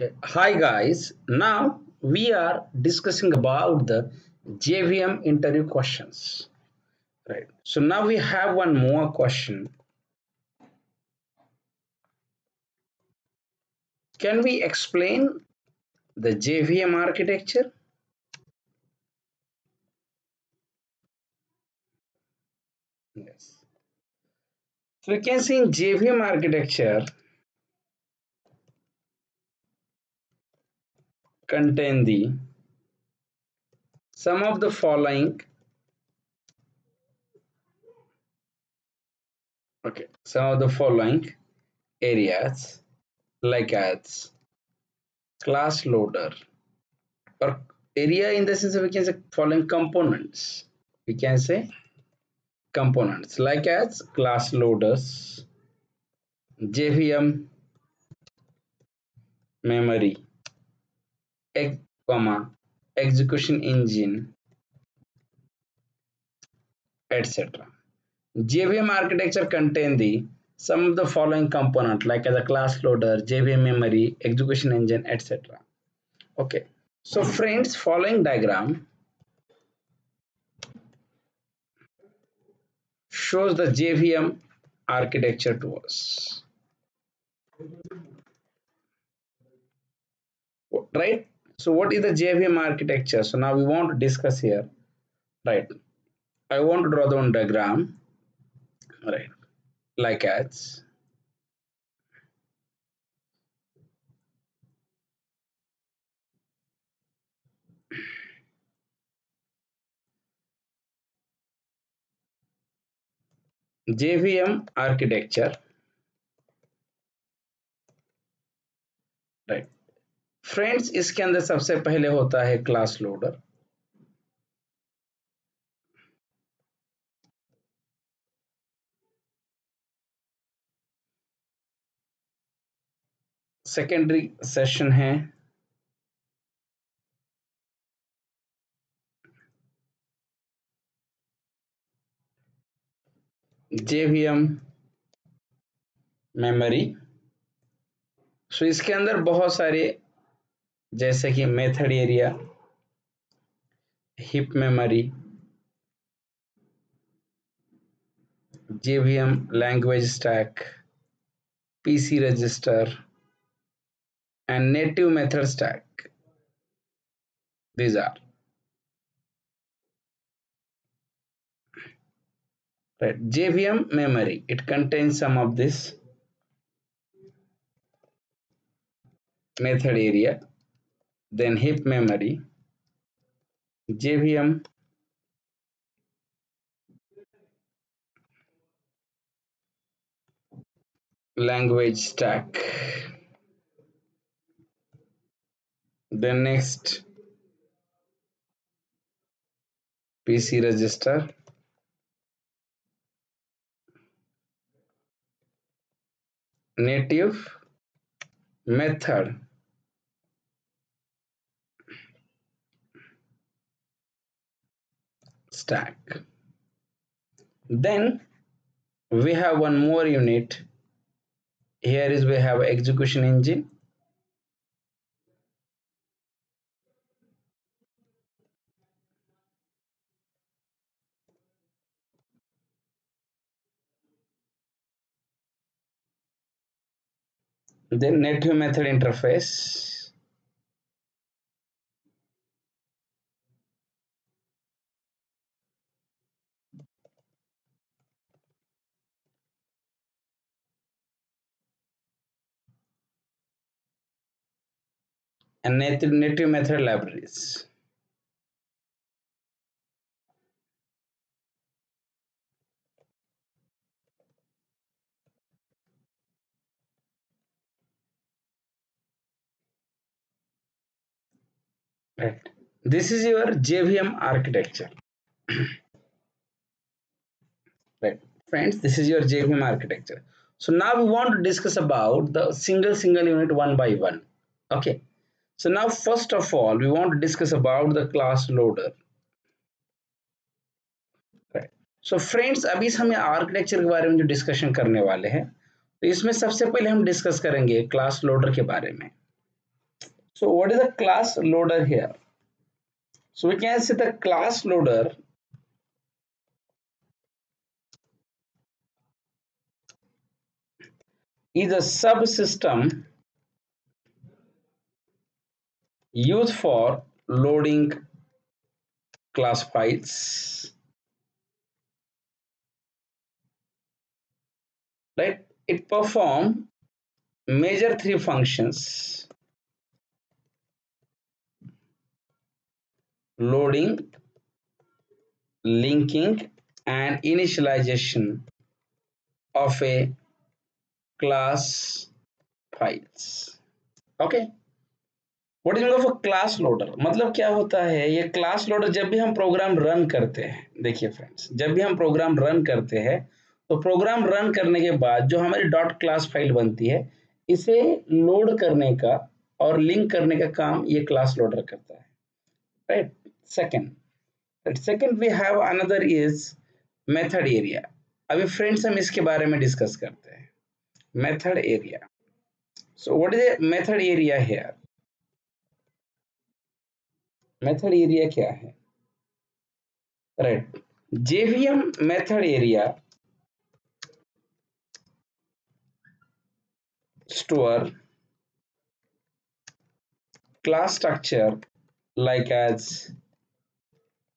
Okay. Hi guys, now we are discussing about the JVM interview questions. Right. So now we have one more question. Can we explain the JVM architecture? Yes. So we can see in JVM architecture contain the some of the following. Okay some of the following areas like as class loader. Or area in the sense we can say following components. We can say components like as class loaders jvm memory comma execution engine etc jvm architecture contain the some of the following component like a class loader jvm memory execution engine etc okay. So friends following diagram shows the jvm architecture to us. Right so what is the JVM architecture? So now we want to discuss here, right? I want to draw the one diagram, right? Like as JVM architecture, right? Friends इसके अंदर सबसे पहले होता है class loader secondary session है. JVM memory so इसके अंदर बहुत सारे जैसे कि method area, heap memory, JVM language stack, PC register and native method stack. These are right jvm memory it contains some of this method area then heap memory, JVM, language stack. Then next PC register. Native method stack. Then we have one more unit. Here is we have execution engine. Then native method interface and native, native method libraries. Right. This is your JVM architecture. right. Friends, this is your JVM architecture. So now we want to discuss about the single single unit one by one. Okay. So now first of all, we want to discuss about the class loader. Right. So friends, अभी हम architecture के बारे में जो discussion करने वाले हैं तो इसमें सबसे पहले हम डिस्कस करेंगे क्लास लोडर के बारे में So what is the class loader here? So we can say the class loader is a subsystem used for loading class files. Right? It perform major three functions. Loading linking and initialization of a class files. Okay what is of a class loader मतलब क्या होता है? ये class loader जब भी हम program run करते हैं, देखिए फ्रेंड्स जब भी हम प्रोग्राम रन करते हैं तो प्रोग्राम रन करने के बाद जो हमारी डॉट क्लास फ़ाइल बनती है, इसे लोड करने का और लिंक करने का काम ये क्लास लोडर करता है। Right second second we have another is method area अभी फ्रेंड्स हम इसके बारे में डिस्कस करते हैं। Method area so what is method area here method area क्या है? Right JVM method area store class structure like as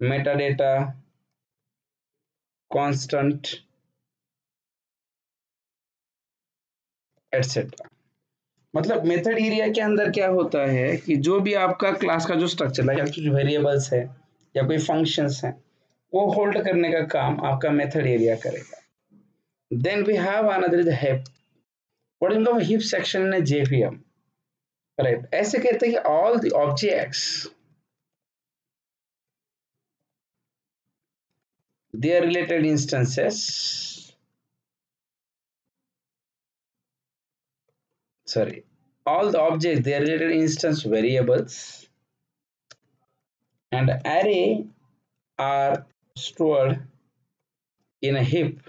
metadata constant etcetera मतलब मेथड एरिया के अंदर क्या होता है कि जो भी आपका क्लास का जो स्ट्रक्चर लाइक कुछ वेरिएबल्स है या कोई फ़ंक्शंस है, वो होल्ड करने का काम आपका मेथड एरिया करेगा। Then we have another is heap what is the heap section in JVM right ऐसे कहते हैं कि all the objects their related instances. Sorry. All the objects they are related instance variables. And array are stored in a heap.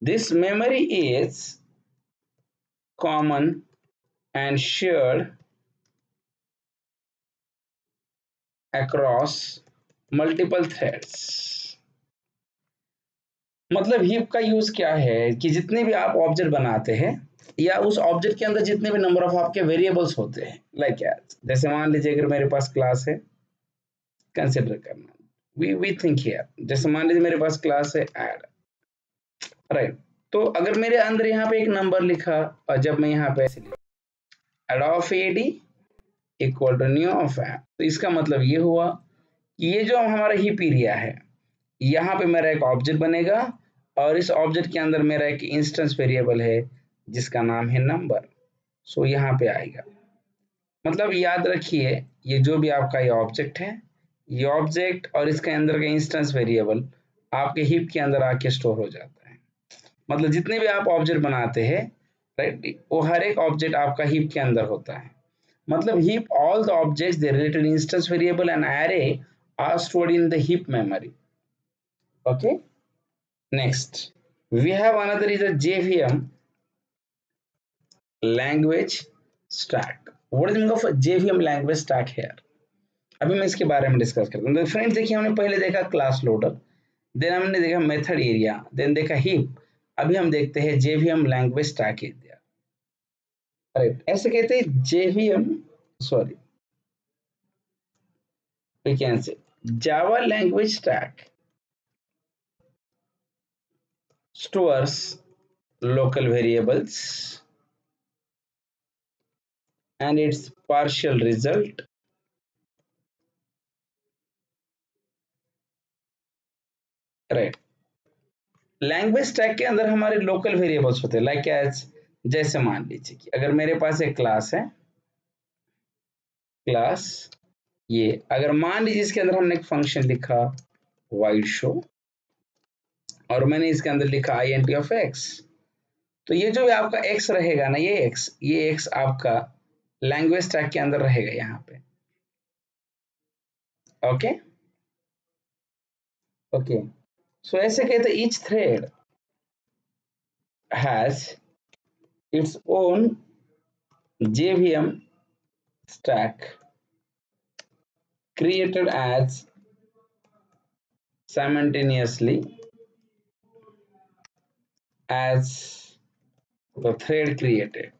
This memory is common and shared across multiple threads मतलब heap का use क्या है कि जितने भी आप object बनाते हैं या उस ऑब्जेक्ट के अंदर जितने भी नंबर ऑफ़ आपके वेरिएबल्स होते हैं लाइक like जैसे मान लीजिए अगर मेरे पास क्लास है कंसिडर करना वी वी थिंक हियर जैसे मान लीजिए मेरे पास क्लास है एड राइट right. तो अगर मेरे अंदर यहाँ पे एक नंबर लिखा, और जब मैं यहाँ पे add of a D equal to new of add तो इसका मतलब ये हुआ कि ये जो हमारा हीप एरिया है, यहाँ पे मेरा एक ऑब्जेक्ट बनेगा और इस ऑब्जेक्ट के अंदर मेरा एक इंस्टेंस वेरिएबल है, जिसका नाम है नंबर सो यहाँ पे आएगा। मतलब याद रखिए, ये जो भी आपका ये ऑब्जेक्ट है, ये ऑब्जेक्ट और इसके अंदर का इंस्टेंस वेरिएबल आपके हिप के अंदर आके स्टोर हो जाता है। मतलब जितने भी आप ऑब्जेक्ट बनाते हैं राइट वो हर एक ऑब्जेक्ट आपका हिप के अंदर होता है। मतलब heap all the objects the related instance variable and array are stored in the heap memory okay? Next we have another is a jvm language stack what is meaning of jvm language stack here अभी मैं इसके बारे में discuss करता हूँ friends देखिए हमने पहले देखा क्लास लोडर देन हमने देखा मेथड एरिया देन देखा हीप अभी हम देखते हैं JVM language stack area right ऐसे कहते हैं JVM sorry we can say java language stack stores, local variables, and its partial result. Right language tag के अंदर हमारे लोकल वेरिएबल्स होते हैं लाइक एज जैसे मान लीजिए कि अगर मेरे पास एक क्लास है क्लास ये, अगर मान लीजिए इसके अंदर हमने एक फ़ंक्शन लिखा वाइड शो और मैंने इसके अंदर लिखा I N T of X तो ये जो आपका एक्स रहेगा ना, ये एक्स ये एक्स आपका लैंग्वेज टैग के अंदर रहेगा यहाँ पे। ओके ओके सो ऐसे कहते each thread has its own JVM stack created as simultaneously as the thread created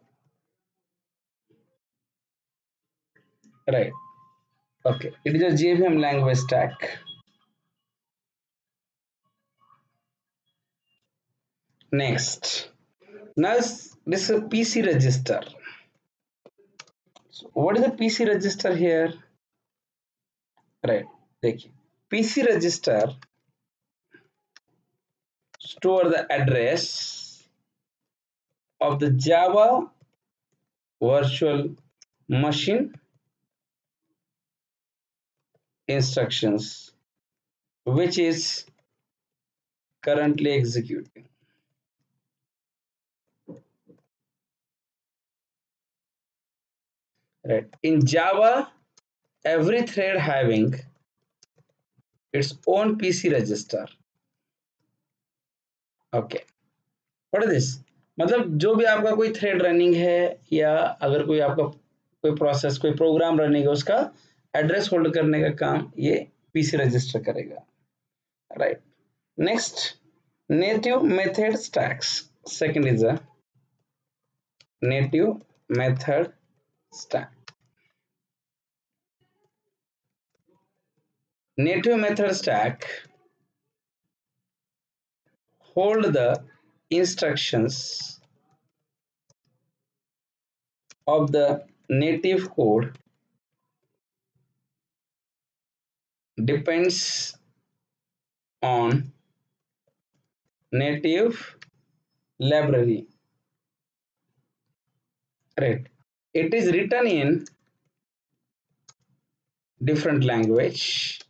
right okay it is a JVM language stack next now this is a PC register so what is the PC register here right देखिए PC register store the address of the Java virtual machine instructions which is currently executing. Right. In java every thread having its own pc register okay what this मतलब जो भी आपका कोई thread running है या अगर कोई आपका कोई प्रोसेस कोई प्रोग्राम रनिंग है, उसका एड्रेस होल्ड करने का काम ये पीसी रजिस्टर करेगा। Right next native method stacks second is a native method stack Native method stack hold the instructions of the native code depends on native library. Right. It is written in different language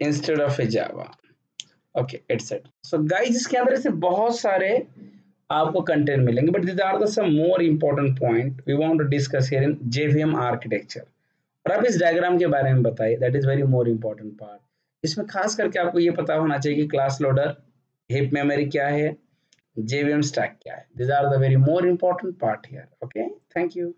instead of a java okay etc so, guys, इसके अंदर ऐसे बहुत सारे आपको content मिलेंगे but this are the some more important point we want to discuss here in JVM architecture और आप इस डायग्राम के बारे में बताइए that is very more important part इसमें खास करके आपको ये पता होना चाहिए कि क्लास लोडर हिप मेमोरी क्या है JVM stack. These are the very more important part here. Okay. Thank you.